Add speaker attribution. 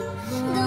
Speaker 1: 我。